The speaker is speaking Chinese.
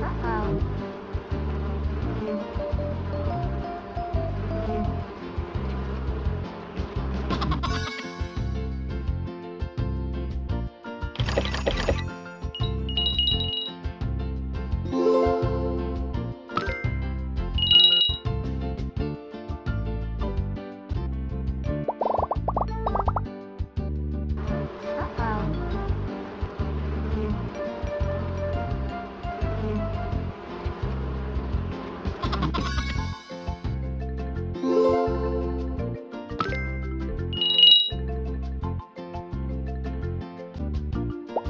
还好